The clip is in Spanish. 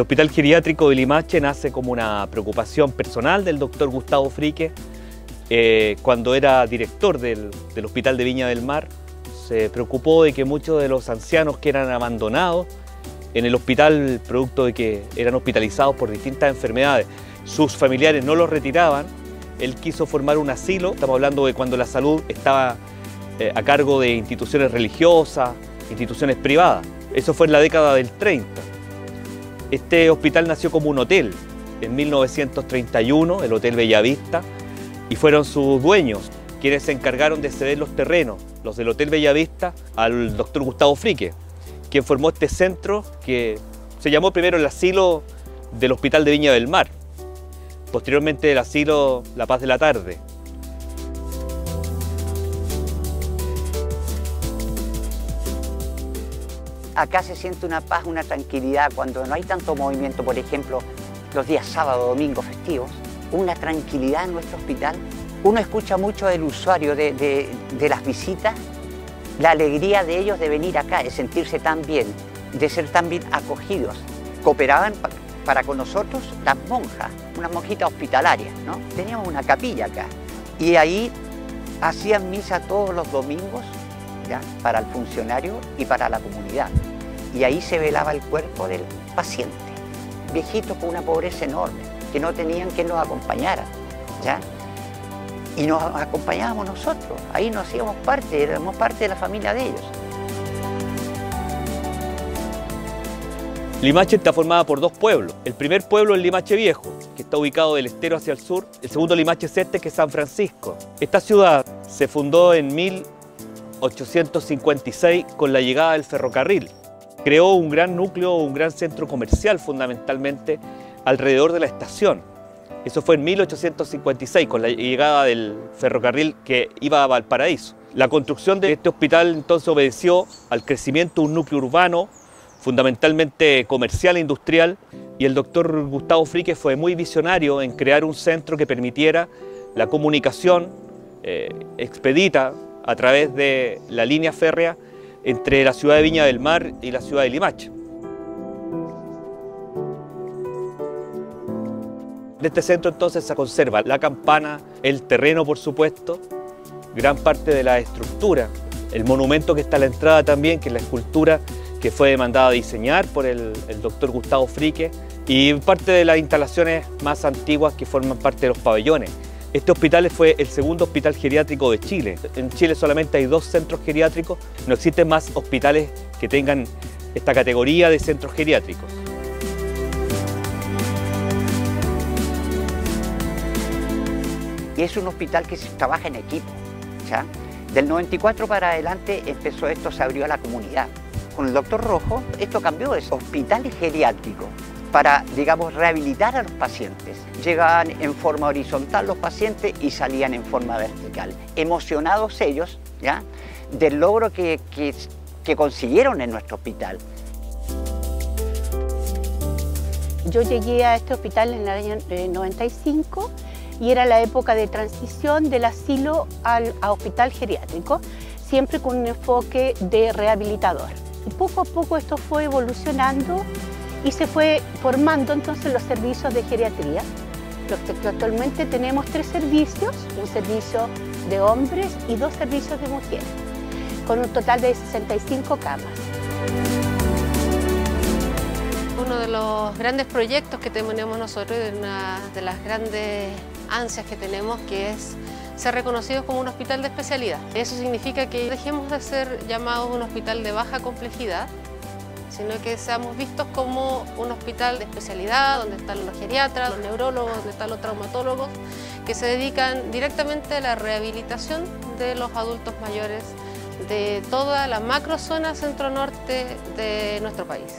El Hospital Geriátrico de Limache nace como una preocupación personal del doctor Gustavo Frique eh, cuando era director del, Hospital de Viña del Mar. Se preocupó de que muchos de los ancianos que eran abandonados en el hospital, producto de que eran hospitalizados por distintas enfermedades, sus familiares no los retiraban, él quiso formar un asilo, estamos hablando de cuando la salud estaba eh, a cargo de instituciones religiosas, instituciones privadas. Eso fue en la década del 30. Este hospital nació como un hotel en 1931, el Hotel Bellavista, y fueron sus dueños quienes se encargaron de ceder los terrenos, los del Hotel Bellavista, al doctor Gustavo Frique, quien formó este centro que se llamó primero el asilo del Hospital de Viña del Mar, posteriormente el asilo La Paz de la Tarde. Acá se siente una paz, una tranquilidad cuando no hay tanto movimiento, por ejemplo, los días sábado, domingo, festivos, una tranquilidad en nuestro hospital. Uno escucha mucho del usuario de, las visitas, la alegría de ellos de venir acá, de sentirse tan bien, de ser tan bien acogidos. Cooperaban para con nosotros las monjas, unas monjitas hospitalarias, ¿no? Teníamos una capilla acá y ahí hacían misa todos los domingos ¿ya? para el funcionario y para la comunidad. Y ahí se velaba el cuerpo del paciente, viejitos con una pobreza enorme, que no tenían quien los acompañara. ¿ya? Y nos acompañábamos nosotros, ahí nos hacíamos parte, éramos parte de la familia de ellos. Limache está formada por dos pueblos. El primer pueblo es Limache Viejo, que está ubicado del estero hacia el sur. El segundo Limache Este, que es San Francisco. Esta ciudad se fundó en 1856 con la llegada del ferrocarril. Creó un gran núcleo, un gran centro comercial fundamentalmente alrededor de la estación. Eso fue en 1856 con la llegada del ferrocarril que iba a Valparaíso. La construcción de este hospital entonces obedeció al crecimiento de un núcleo urbano fundamentalmente comercial e industrial, y el doctor Gustavo Frique fue muy visionario en crear un centro que permitiera la comunicación eh, expedita a través de la línea férrea entre la ciudad de Viña del Mar y la ciudad de Limache. En este centro entonces se conserva la campana, el terreno por supuesto, gran parte de la estructura, el monumento que está a la entrada también, que es la escultura que fue demandada a diseñar por el, doctor Gustavo Frique y parte de las instalaciones más antiguas que forman parte de los pabellones. Este hospital fue el segundo hospital geriátrico de Chile. En Chile solamente hay dos centros geriátricos, no existen más hospitales que tengan esta categoría de centros geriátricos. Es un hospital que trabaja en equipo. ¿ya? Del 94 para adelante empezó esto, se abrió a la comunidad. Con el doctor Rojo, esto cambió, es hospital geriátrico para, digamos, rehabilitar a los pacientes. Llegaban en forma horizontal los pacientes y salían en forma vertical. Emocionados ellos, ¿ya?, del logro que, que, consiguieron en nuestro hospital. Yo llegué a este hospital en el año 95 y era la época de transición del asilo al hospital geriátrico, siempre con un enfoque de rehabilitador. Y poco a poco esto fue evolucionando y se fue formando entonces los servicios de geriatría. Actualmente tenemos tres servicios, un servicio de hombres y dos servicios de mujeres, con un total de 65 camas. Uno de los grandes proyectos que tenemos nosotros, una de las grandes ansias que tenemos, que es ser reconocidos como un hospital de especialidad. Eso significa que dejemos de ser llamados un hospital de baja complejidad, sino que seamos vistos como un hospital de especialidad, donde están los geriatras, los neurólogos, donde están los traumatólogos, que se dedican directamente a la rehabilitación de los adultos mayores de toda la macrozona centro-norte de nuestro país.